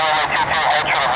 Bravo 22 Ultra